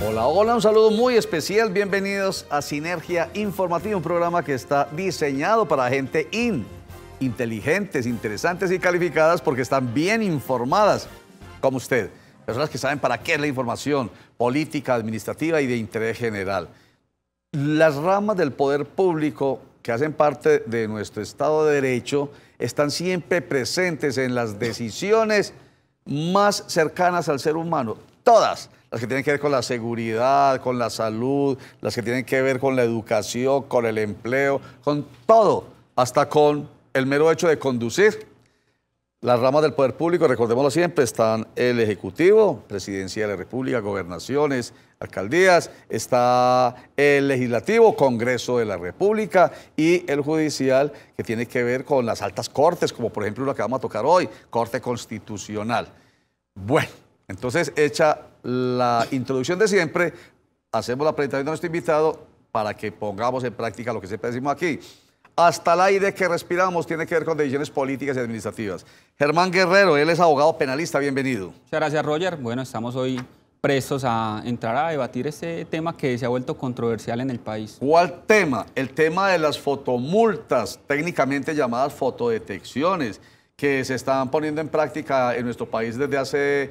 Hola, hola, un saludo muy especial. Bienvenidos a Sinergia Informativa, un programa que está diseñado para gente in, inteligentes, interesantes y calificadas porque están bien informadas, como usted. Personas que saben para qué es la información política, administrativa y de interés general. Las ramas del poder público que hacen parte de nuestro Estado de Derecho están siempre presentes en las decisiones más cercanas al ser humano. Todas las que tienen que ver con la seguridad, con la salud, las que tienen que ver con la educación, con el empleo, con todo, hasta con el mero hecho de conducir. Las ramas del poder público, recordémoslo siempre, están el Ejecutivo, Presidencia de la República, gobernaciones, alcaldías, está el Legislativo, Congreso de la República y el Judicial, que tiene que ver con las altas cortes, como por ejemplo lo que vamos a tocar hoy, Corte Constitucional. Bueno, entonces hecha la introducción de siempre, hacemos la presentación de nuestro invitado para que pongamos en práctica lo que siempre decimos aquí. Hasta el aire que respiramos tiene que ver con decisiones políticas y administrativas. Germán Guerrero, él es abogado penalista, bienvenido. Muchas gracias, Roger. Bueno, estamos hoy prestos a entrar a debatir este tema que se ha vuelto controversial en el país. ¿Cuál tema? El tema de las fotomultas, técnicamente llamadas fotodetecciones, que se están poniendo en práctica en nuestro país desde hace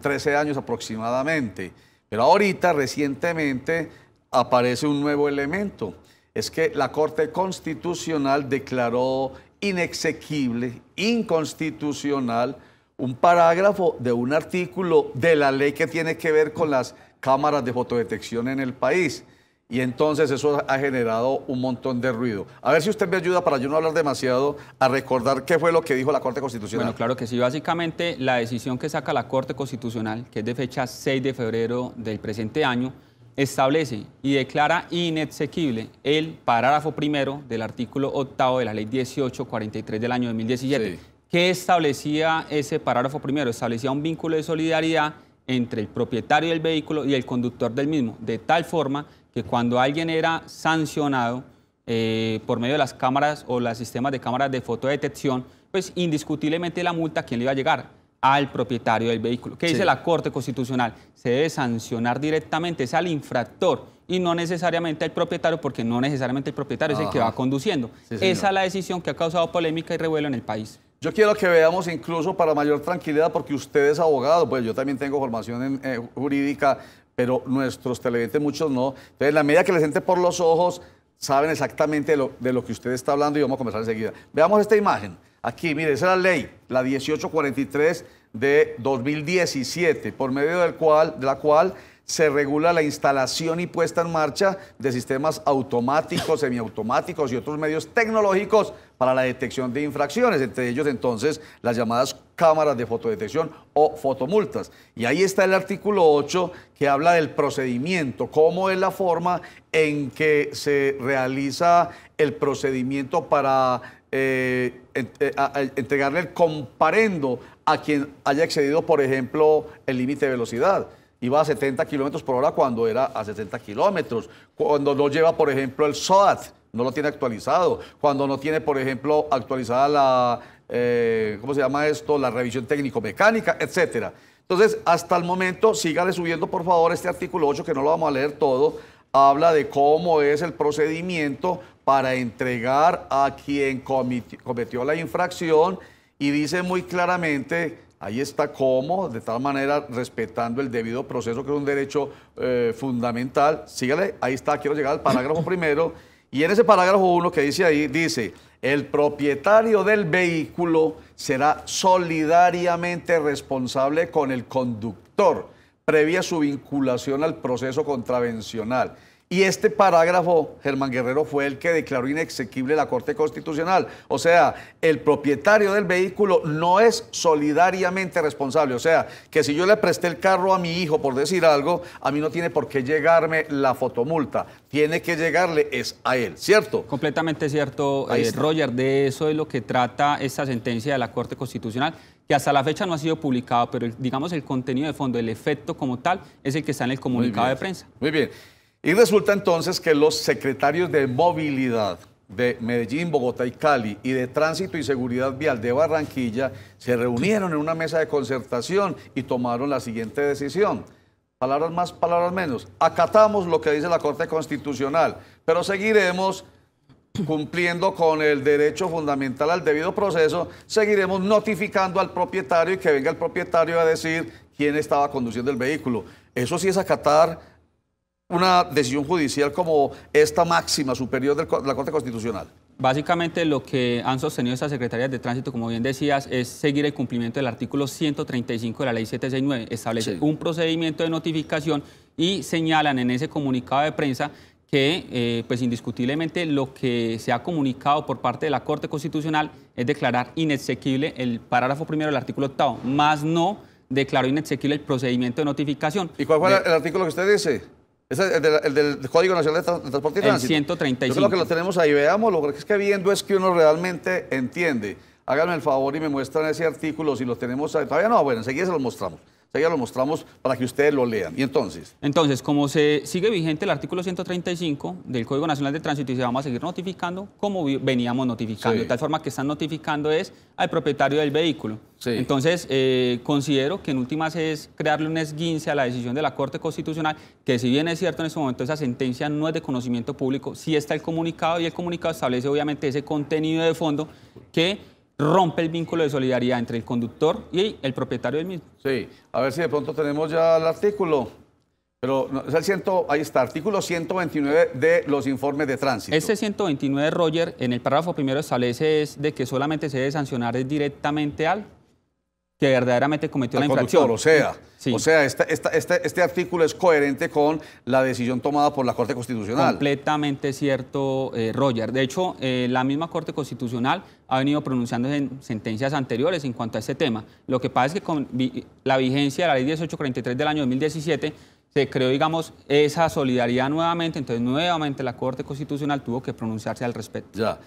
13 años aproximadamente. Pero ahorita, recientemente, aparece un nuevo elemento. Es que la Corte Constitucional declaró inexequible, inconstitucional, un parágrafo de un artículo de la ley que tiene que ver con las cámaras de fotodetección en el país. Y entonces eso ha generado un montón de ruido. A ver si usted me ayuda para yo no hablar demasiado a recordar qué fue lo que dijo la Corte Constitucional. Bueno, claro que sí. Básicamente la decisión que saca la Corte Constitucional, que es de fecha 6 de febrero del presente año, establece y declara inexequible el parágrafo primero del artículo octavo de la Ley 1843 del año 2017. ¿Qué establecía ese parágrafo primero? Establecía un vínculo de solidaridad entre el propietario del vehículo y el conductor del mismo, de tal forma que cuando alguien era sancionado eh, por medio de las cámaras o los sistemas de cámaras de fotodetección, pues indiscutiblemente la multa, ¿a quién le iba a llegar? Al propietario del vehículo. ¿Qué dice la Corte Constitucional? Se debe sancionar directamente, es al infractor y no necesariamente al propietario, porque no necesariamente el propietario es el que va conduciendo. Esa es la decisión que ha causado polémica y revuelo en el país. Yo quiero que veamos incluso para mayor tranquilidad, porque usted es abogado, pues yo también tengo formación en, eh, jurídica, pero nuestros televidentes muchos no. Entonces, la medida que les entre por los ojos, saben exactamente de lo, que usted está hablando y vamos a comenzar enseguida. Veamos esta imagen. Aquí, mire, esa es la ley, la 1843 de 2017, por medio del cual, de la cual se regula la instalación y puesta en marcha de sistemas automáticos, semiautomáticos y otros medios tecnológicos para la detección de infracciones, entre ellos entonces las llamadas cámaras de fotodetección o fotomultas. Y ahí está el artículo 8 que habla del procedimiento, cómo es la forma en que se realiza el procedimiento para eh, eh, entregarle el comparendo a quien haya excedido, por ejemplo, el límite de velocidad iba a 70 kilómetros por hora cuando era a 60 kilómetros. Cuando no lleva, por ejemplo, el SOAT, no lo tiene actualizado. Cuando no tiene, por ejemplo, actualizada la, eh, ¿cómo se llama esto? La revisión técnico-mecánica, etcétera. Entonces, hasta el momento, sígale subiendo, por favor, este artículo 8, que no lo vamos a leer todo. Habla de cómo es el procedimiento para entregar a quien cometió la infracción y dice muy claramente Ahí está cómo, de tal manera, respetando el debido proceso, que es un derecho eh, fundamental. Sígale, ahí está, quiero llegar al parágrafo primero. Y en ese parágrafo uno que dice ahí, dice, el propietario del vehículo será solidariamente responsable con el conductor, previa su vinculación al proceso contravencional. Y este parágrafo, Germán Guerrero, fue el que declaró inexequible la Corte Constitucional. O sea, el propietario del vehículo no es solidariamente responsable. O sea, que si yo le presté el carro a mi hijo, por decir algo, a mí no tiene por qué llegarme la fotomulta. Tiene que llegarle es a él, ¿cierto? Completamente cierto, eh, Roger. De eso es lo que trata esta sentencia de la Corte Constitucional que hasta la fecha no ha sido publicado, pero digamos el contenido de fondo, el efecto como tal, es el que está en el comunicado de prensa. Muy bien. Y resulta entonces que los secretarios de movilidad de Medellín, Bogotá y Cali y de Tránsito y Seguridad Vial de Barranquilla se reunieron en una mesa de concertación y tomaron la siguiente decisión. palabras más, palabras menos. Acatamos lo que dice la Corte Constitucional, pero seguiremos cumpliendo con el derecho fundamental al debido proceso, seguiremos notificando al propietario y que venga el propietario a decir quién estaba conduciendo el vehículo. Eso sí es acatar una decisión judicial como esta máxima superior de la Corte Constitucional. Básicamente lo que han sostenido estas secretarías de tránsito, como bien decías, es seguir el cumplimiento del artículo 135 de la ley 769. Establece un procedimiento de notificación y señalan en ese comunicado de prensa que eh, pues indiscutiblemente lo que se ha comunicado por parte de la Corte Constitucional es declarar inexequible el parágrafo primero del artículo octavo, más no declaró inexequible el procedimiento de notificación. ¿Y cuál fue el artículo que usted dice? ¿Es el, del, Código Nacional de Transporte y Tránsito? El 135. Yo creo que lo tenemos ahí, veamos, lo que es que viendo es que uno realmente entiende. Háganme el favor y me muestran ese artículo, si lo tenemos ahí. Todavía no, bueno, enseguida se lo mostramos ya lo mostramos para que ustedes lo lean. ¿Y entonces? Entonces, como se sigue vigente el artículo 135 del Código Nacional de Tránsito y se vamos a seguir notificando como veníamos notificando. De tal forma que están notificando es al propietario del vehículo. Entonces, eh, considero que en últimas es crearle un esguince a la decisión de la Corte Constitucional, que si bien es cierto en este momento esa sentencia no es de conocimiento público, sí está el comunicado y el comunicado establece obviamente ese contenido de fondo que rompe el vínculo de solidaridad entre el conductor y el propietario del mismo. Sí, a ver si de pronto tenemos ya el artículo. Pero es el ciento, ahí está, artículo 129 de los informes de tránsito. Ese 129, Roger, en el párrafo primero establece es de que solamente se debe sancionar directamente al que verdaderamente cometió la infracción. O sea, o sea este, este, artículo es coherente con la decisión tomada por la Corte Constitucional. Completamente cierto, eh, Roger. De hecho, eh, la misma Corte Constitucional ha venido pronunciándose en sentencias anteriores en cuanto a este tema. Lo que pasa es que con la vigencia de la Ley 1843 del año 2017 se creó, digamos, esa solidaridad nuevamente, entonces nuevamente la Corte Constitucional tuvo que pronunciarse al respecto. Ya.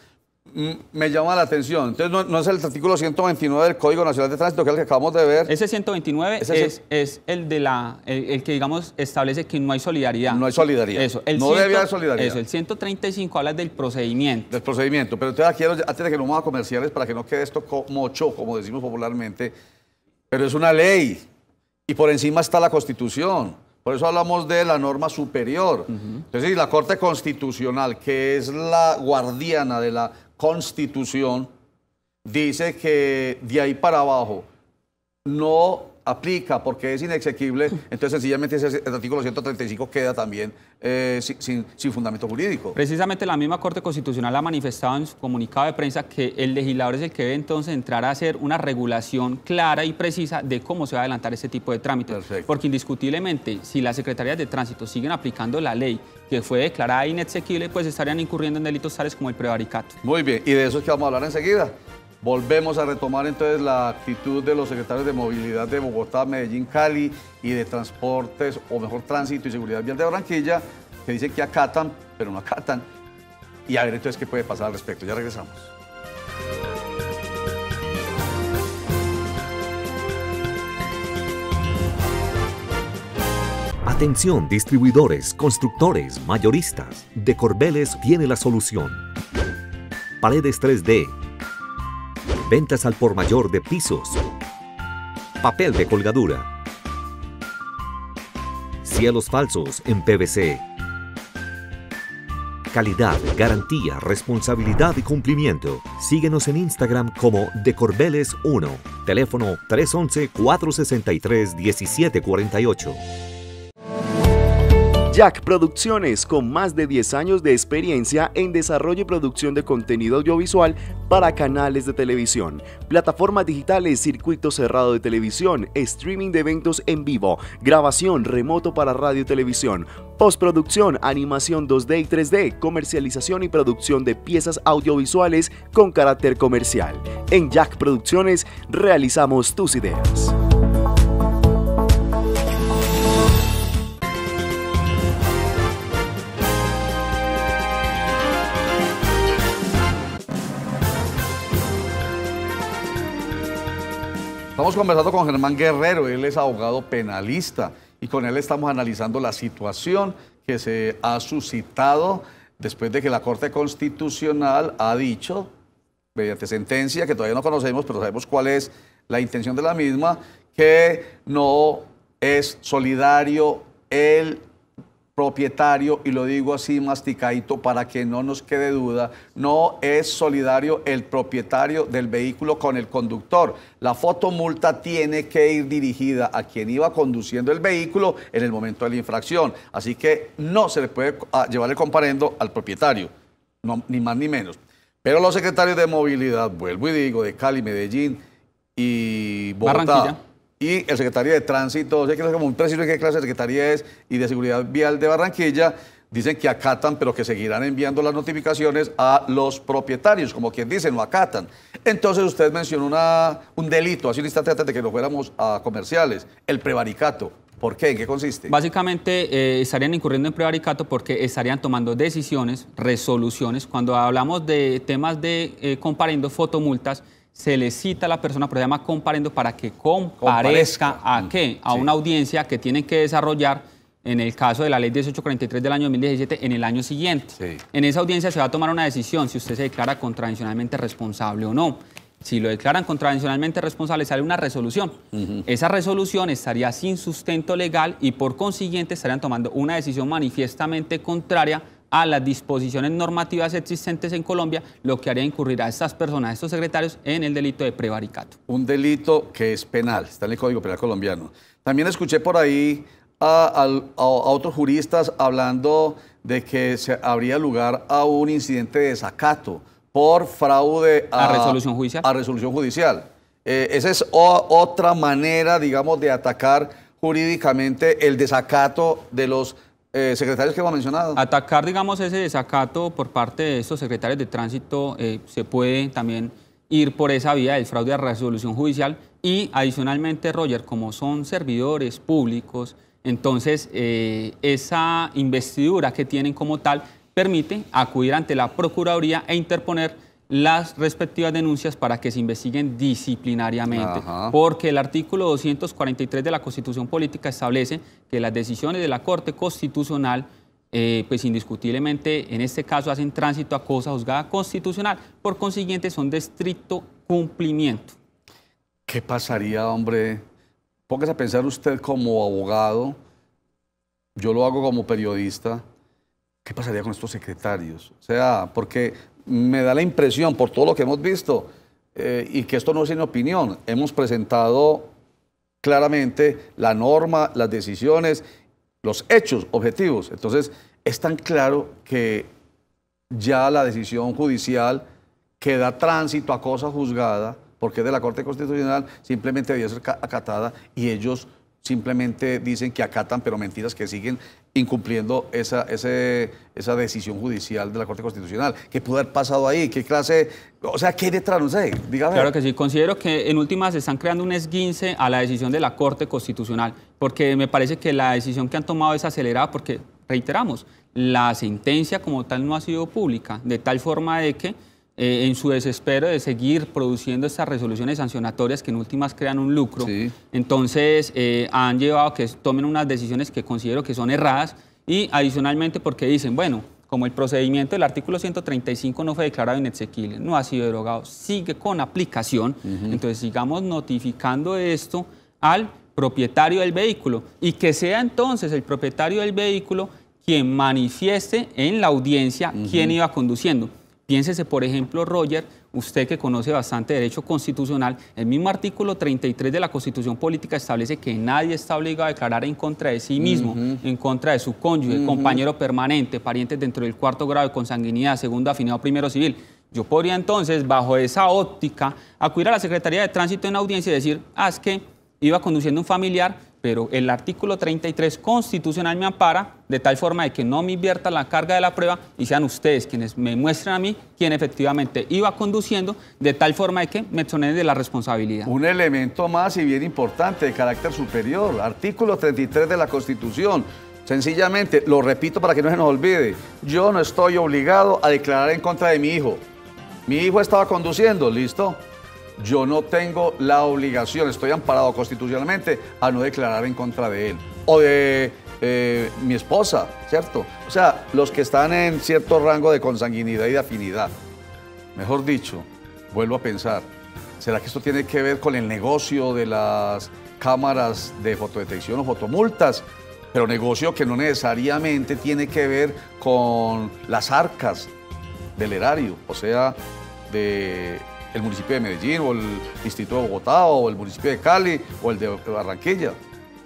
Me llama la atención. Entonces, no, es el artículo 129 del Código Nacional de Tránsito, que es el que acabamos de ver. Ese 129 es, el de la el, que, digamos, establece que no hay solidaridad. No hay solidaridad. Eso. El no debe haber solidaridad. Eso, el 135 habla del procedimiento. Del procedimiento. Pero entonces quiero, antes de que nos vamos a comerciales, para que no quede esto mocho, como decimos popularmente, pero es una ley. Y por encima está la Constitución. Por eso hablamos de la norma superior. Entonces, la Corte Constitucional, que es la guardiana de la Constitución dice que de ahí para abajo no aplica porque es inexequible, entonces sencillamente ese, el artículo 135 queda también eh, sin, fundamento jurídico. Precisamente la misma Corte Constitucional ha manifestado en su comunicado de prensa que el legislador es el que debe entonces entrar a hacer una regulación clara y precisa de cómo se va a adelantar este tipo de trámites. Porque indiscutiblemente, si las secretarías de tránsito siguen aplicando la ley que fue declarada inexequible, pues estarían incurriendo en delitos tales como el prevaricato. Muy bien, y de eso es que vamos a hablar enseguida. Volvemos a retomar entonces la actitud de los secretarios de movilidad de Bogotá, Medellín, Cali y de transportes, o mejor tránsito y seguridad vial de Barranquilla, que dicen que acatan, pero no acatan. Y a ver entonces qué puede pasar al respecto. Ya regresamos. Atención, distribuidores, constructores, mayoristas. De Corbeles tiene la solución. Paredes 3D Ventas al por mayor de pisos. Papel de colgadura. Cielos falsos en PVC. Calidad, garantía, responsabilidad y cumplimiento. Síguenos en Instagram como Decorbeles1. Teléfono 311-463-1748. Jack Producciones, con más de 10 años de experiencia en desarrollo y producción de contenido audiovisual para canales de televisión, plataformas digitales, circuito cerrado de televisión, streaming de eventos en vivo, grabación remoto para radio y televisión, postproducción, animación 2D y 3D, comercialización y producción de piezas audiovisuales con carácter comercial. En Jack Producciones realizamos tus ideas. Estamos conversando con Germán Guerrero, él es abogado penalista y con él estamos analizando la situación que se ha suscitado después de que la Corte Constitucional ha dicho, mediante sentencia que todavía no conocemos, pero sabemos cuál es la intención de la misma, que no es solidario el propietario, y lo digo así masticadito para que no nos quede duda, no es solidario el propietario del vehículo con el conductor. La fotomulta tiene que ir dirigida a quien iba conduciendo el vehículo en el momento de la infracción. Así que no se le puede ah, llevar el comparendo al propietario, no, ni más ni menos. Pero los secretarios de movilidad, vuelvo y digo, de Cali, Medellín y Bogotá y el secretario de Tránsito, sé que es como un preciso de qué clase de secretaría es, y de Seguridad Vial de Barranquilla, dicen que acatan, pero que seguirán enviando las notificaciones a los propietarios, como quien dice, no acatan. Entonces usted mencionó una, un delito, hace un instante antes de que nos fuéramos a comerciales, el prevaricato. ¿Por qué? ¿En qué consiste? Básicamente eh, estarían incurriendo en prevaricato porque estarían tomando decisiones, resoluciones. Cuando hablamos de temas de eh, comparendo fotomultas, se le cita a la persona, pero se llama comparendo para que comparezca, a qué? A una audiencia que tienen que desarrollar, en el caso de la ley 1843 del año 2017, en el año siguiente. En esa audiencia se va a tomar una decisión si usted se declara contravencionalmente responsable o no. Si lo declaran contravencionalmente responsable, sale una resolución. Esa resolución estaría sin sustento legal y por consiguiente estarían tomando una decisión manifiestamente contraria a las disposiciones normativas existentes en Colombia, lo que haría incurrir a estas personas, a estos secretarios, en el delito de prevaricato. Un delito que es penal, está en el Código Penal colombiano. También escuché por ahí a, otros juristas hablando de que se habría lugar a un incidente de desacato por fraude a, resolución judicial. A resolución judicial. Eh, esa es otra manera, digamos, de atacar jurídicamente el desacato de los eh, secretarios que hemos mencionado. Atacar, digamos, ese desacato por parte de estos secretarios de tránsito eh, se puede también ir por esa vía del fraude a resolución judicial y adicionalmente, Roger, como son servidores públicos, entonces eh, esa investidura que tienen como tal permite acudir ante la Procuraduría e interponer las respectivas denuncias para que se investiguen disciplinariamente, porque el artículo 243 de la Constitución Política establece que las decisiones de la Corte Constitucional, eh, pues indiscutiblemente en este caso hacen tránsito a cosa juzgada constitucional, por consiguiente son de estricto cumplimiento. ¿Qué pasaría, hombre? Póngase a pensar usted como abogado, yo lo hago como periodista, ¿qué pasaría con estos secretarios? O sea, porque me da la impresión, por todo lo que hemos visto, eh, y que esto no es una opinión, hemos presentado claramente la norma, las decisiones, los hechos objetivos. Entonces, es tan claro que ya la decisión judicial que da tránsito a cosa juzgada, porque es de la Corte Constitucional, simplemente debe ser acatada y ellos simplemente dicen que acatan, pero mentiras que siguen incumpliendo esa, esa decisión judicial de la Corte Constitucional. ¿Qué pudo haber pasado ahí? ¿Qué clase? O sea, ¿qué detrás? No sé, dígame. Claro que sí. Considero que en últimas se están creando un esguince a la decisión de la Corte Constitucional, porque me parece que la decisión que han tomado es acelerada porque, reiteramos, la sentencia como tal no ha sido pública, de tal forma de que eh, en su desespero de seguir produciendo estas resoluciones sancionatorias que en últimas crean un lucro, entonces eh, han llevado a que tomen unas decisiones que considero que son erradas y adicionalmente porque dicen, bueno, como el procedimiento del artículo 135 no fue declarado inexequible, no ha sido derogado, sigue con aplicación, entonces sigamos notificando esto al propietario del vehículo y que sea entonces el propietario del vehículo quien manifieste en la audiencia quién iba conduciendo. Piénsese, por ejemplo, Roger, usted que conoce bastante derecho constitucional, el mismo artículo 33 de la Constitución Política establece que nadie está obligado a declarar en contra de sí mismo, en contra de su cónyuge, compañero permanente, parientes dentro del cuarto grado de consanguinidad, segundo afinado primero civil. Yo podría entonces, bajo esa óptica, acudir a la Secretaría de Tránsito en audiencia y decir, ah, es que iba conduciendo un familiar, pero el artículo 33 constitucional me ampara de tal forma de que no me invierta la carga de la prueba y sean ustedes quienes me muestren a mí quién efectivamente iba conduciendo, de tal forma de que me exoneren de la responsabilidad. Un elemento más y bien importante de carácter superior, artículo 33 de la Constitución. Sencillamente, lo repito para que no se nos olvide, yo no estoy obligado a declarar en contra de mi hijo. Mi hijo estaba conduciendo, ¿listo? Yo no tengo la obligación, estoy amparado constitucionalmente a no declarar en contra de él o de eh, mi esposa, ¿cierto? O sea, los que están en cierto rango de consanguinidad y de afinidad. Mejor dicho, vuelvo a pensar, ¿será que esto tiene que ver con el negocio de las cámaras de fotodetección o fotomultas? pero negocio que no necesariamente tiene que ver con las arcas del erario, o sea, de el municipio de Medellín o el distrito de Bogotá o el municipio de Cali o el de Barranquilla.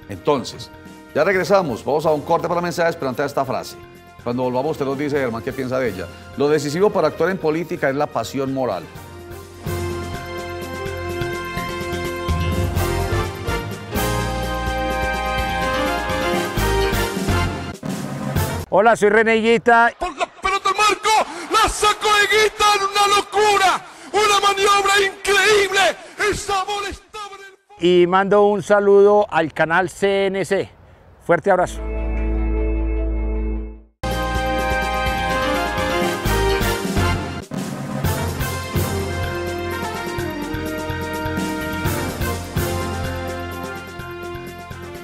Entonces, ya regresamos, vamos a un corte para mensajes, pero antes de esta frase. Cuando volvamos, usted nos dice, Germán, ¿qué piensa de ella? Lo decisivo para actuar en política es la pasión moral. Hola, soy René. Por la pelota Marco, la sacó Guita en una locura, una maniobra increíble. Esa bola estaba en el... Y mando un saludo al canal CNC. Fuerte abrazo.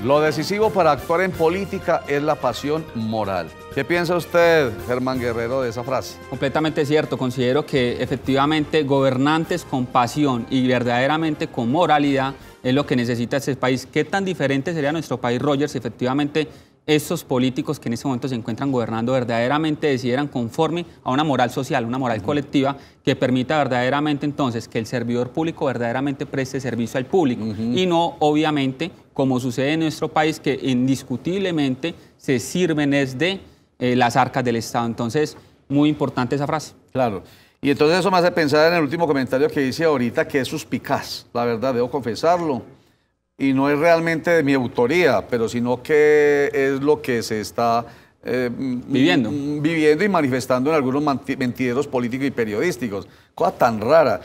Lo decisivo para actuar en política es la pasión moral. ¿Qué piensa usted, Germán Guerrero, de esa frase? Completamente cierto. Considero que efectivamente gobernantes con pasión y verdaderamente con moralidad es lo que necesita este país. ¿Qué tan diferente sería nuestro país, Rogers, si efectivamente estos políticos que en este momento se encuentran gobernando verdaderamente decidieran conforme a una moral social, una moral colectiva que permita verdaderamente entonces que el servidor público verdaderamente preste servicio al público y no obviamente como sucede en nuestro país que indiscutiblemente se sirven desde eh, las arcas del Estado. Entonces, muy importante esa frase. Claro. Y entonces eso me hace pensar en el último comentario que hice ahorita, que es suspicaz, la verdad, debo confesarlo y no es realmente de mi autoría, pero sino que es lo que se está eh, viviendo. viviendo y manifestando en algunos mentideros políticos y periodísticos. Cosa tan rara.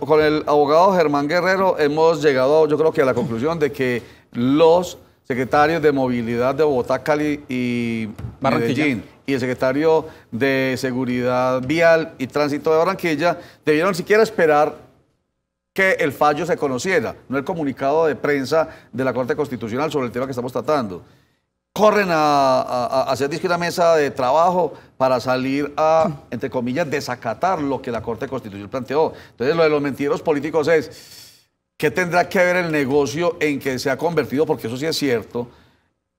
Con el abogado Germán Guerrero hemos llegado, yo creo que a la conclusión de que los secretarios de movilidad de Bogotá, Cali y Medellín y el secretario de Seguridad Vial y Tránsito de Barranquilla debieron siquiera esperar que el fallo se conociera, no el comunicado de prensa de la Corte Constitucional sobre el tema que estamos tratando. Corren a, hacer una mesa de trabajo para salir a, entre comillas, desacatar lo que la Corte Constitucional planteó. Entonces, lo de los mentiros políticos es, ¿qué tendrá que ver el negocio en que se ha convertido, porque eso sí es cierto,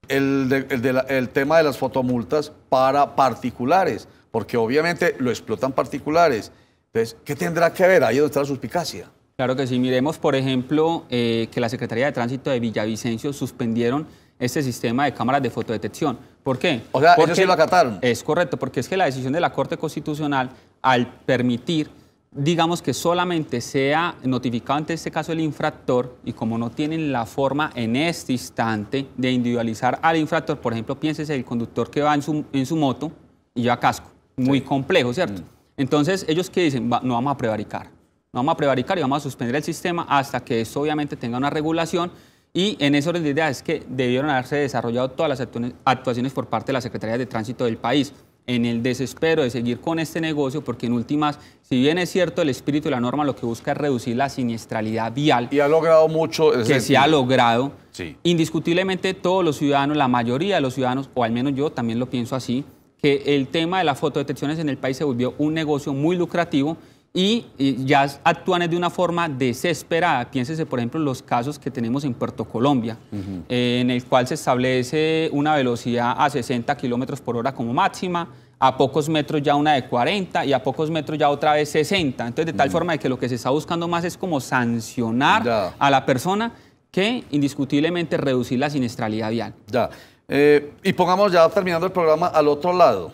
el, el tema de las fotomultas para particulares? Porque obviamente lo explotan particulares. Entonces, ¿qué tendrá que ver? Ahí es donde está la suspicacia. Claro que sí. Miremos, por ejemplo, eh, que la Secretaría de Tránsito de Villavicencio suspendieron este sistema de cámaras de fotodetección. ¿Por qué? O sea, porque, ellos sí lo acataron. Es correcto, porque es que la decisión de la Corte Constitucional, al permitir, digamos que solamente sea notificado ante este caso el infractor, y como no tienen la forma en este instante de individualizar al infractor, por ejemplo, piénsese el conductor que va en su, en su moto y lleva casco. Muy complejo, ¿cierto? Mm. Entonces, ellos que dicen, no vamos a prevaricar vamos a prevaricar y vamos a suspender el sistema hasta que esto obviamente tenga una regulación y en ese orden de ideas es que debieron haberse desarrollado todas las actuaciones por parte de la Secretaría de Tránsito del país en el desespero de seguir con este negocio, porque en últimas, si bien es cierto, el espíritu de la norma lo que busca es reducir la siniestralidad vial. Y ha logrado mucho. Que se ha logrado. Sí. Indiscutiblemente todos los ciudadanos, la mayoría de los ciudadanos, o al menos yo también lo pienso así, que el tema de las fotodetecciones en el país se volvió un negocio muy lucrativo y, ya actúan de una forma desesperada. Piénsese, por ejemplo, en los casos que tenemos en Puerto Colombia, en el cual se establece una velocidad a 60 kilómetros por hora como máxima, a pocos metros ya una de 40 y a pocos metros ya otra vez 60. Entonces, de tal forma de que lo que se está buscando más es como sancionar a la persona que indiscutiblemente reducir la siniestralidad vial. Ya. Eh, y pongamos ya terminando el programa al otro lado.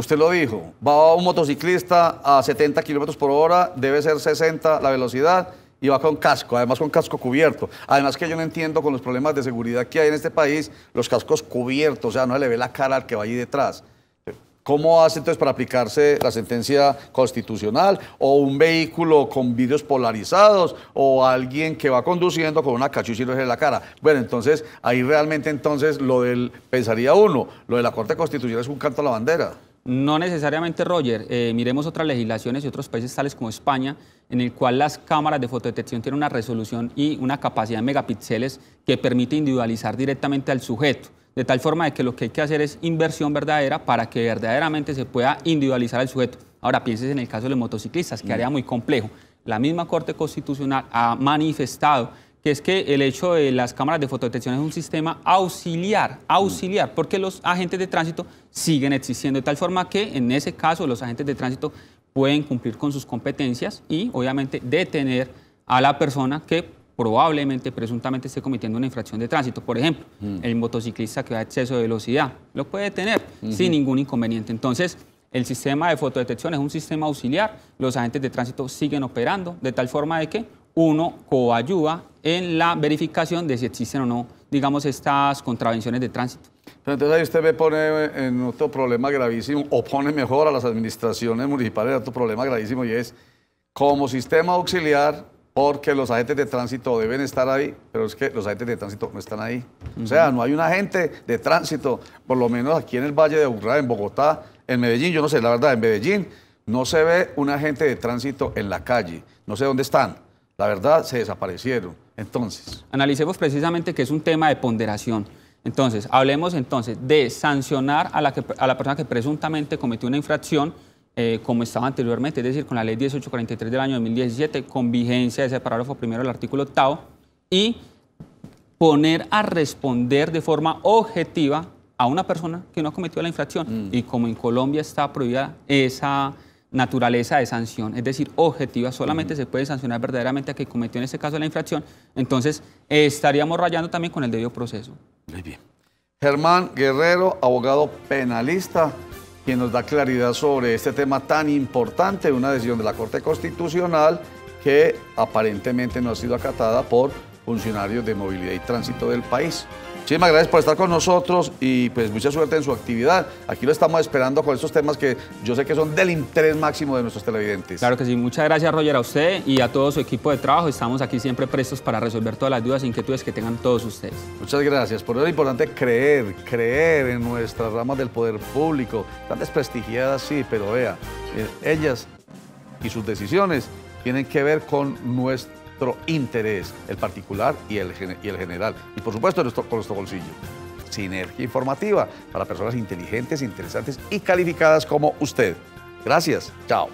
Usted lo dijo, va un motociclista a 70 kilómetros por hora, debe ser 60 la velocidad y va con casco, además con casco cubierto. Además que yo no entiendo con los problemas de seguridad que hay en este país, los cascos cubiertos, o sea, no le ve la cara al que va ahí detrás. ¿Cómo hace entonces para aplicarse la sentencia constitucional? ¿O un vehículo con vidrios polarizados? ¿O alguien que va conduciendo con una cachucha y en la cara? Bueno, entonces ahí realmente entonces lo del, pensaría uno, lo de la Corte Constitucional es un canto a la bandera. No necesariamente, Roger. Eh, miremos otras legislaciones y otros países tales como España, en el cual las cámaras de fotodetección tienen una resolución y una capacidad de megapíxeles que permite individualizar directamente al sujeto, de tal forma de que lo que hay que hacer es inversión verdadera para que verdaderamente se pueda individualizar al sujeto. Ahora pienses en el caso de los motociclistas, que haría muy complejo. La misma Corte Constitucional ha manifestado que es que el hecho de las cámaras de fotodetección es un sistema auxiliar, auxiliar, porque los agentes de tránsito siguen existiendo, de tal forma que en ese caso los agentes de tránsito pueden cumplir con sus competencias y obviamente detener a la persona que probablemente, presuntamente esté cometiendo una infracción de tránsito. Por ejemplo, mm. el motociclista que va a exceso de velocidad, lo puede detener sin ningún inconveniente. Entonces, el sistema de fotodetección es un sistema auxiliar, los agentes de tránsito siguen operando de tal forma de que uno coayuda en la verificación de si existen o no, digamos, estas contravenciones de tránsito. Pero entonces ahí usted me pone en otro problema gravísimo, o pone mejor a las administraciones municipales en otro problema gravísimo, y es como sistema auxiliar, porque los agentes de tránsito deben estar ahí, pero es que los agentes de tránsito no están ahí. O sea, no hay un agente de tránsito, por lo menos aquí en el Valle de Aburrá, en Bogotá, en Medellín, yo no sé, la verdad, en Medellín no se ve un agente de tránsito en la calle, no sé dónde están. La verdad, se desaparecieron. Entonces. Analicemos precisamente que es un tema de ponderación. Entonces, hablemos entonces de sancionar a la, a la persona que presuntamente cometió una infracción, eh, como estaba anteriormente, es decir, con la ley 1843 del año 2017, con vigencia de ese parágrafo primero del artículo octavo, y poner a responder de forma objetiva a una persona que no cometió la infracción. Mm. Y como en Colombia está prohibida esa naturaleza de sanción, es decir, objetiva, solamente se puede sancionar verdaderamente a que cometió en este caso la infracción, entonces estaríamos rayando también con el debido proceso. Muy bien. Germán Guerrero, abogado penalista, quien nos da claridad sobre este tema tan importante, una decisión de la Corte Constitucional que aparentemente no ha sido acatada por funcionarios de movilidad y tránsito del país. Muchísimas gracias por estar con nosotros y pues mucha suerte en su actividad. Aquí lo estamos esperando con estos temas que yo sé que son del interés máximo de nuestros televidentes. Claro que sí. Muchas gracias, Roger, a usted y a todo su equipo de trabajo. Estamos aquí siempre prestos para resolver todas las dudas e inquietudes que tengan todos ustedes. Muchas gracias. Por eso es importante creer, creer en nuestras ramas del poder público. Están desprestigiadas, sí, pero vea, eh, ellas y sus decisiones tienen que ver con interés, el particular y el, y el general. Y por supuesto con nuestro bolsillo. Sinergia informativa para personas inteligentes, interesantes y calificadas como usted. Gracias. Chao.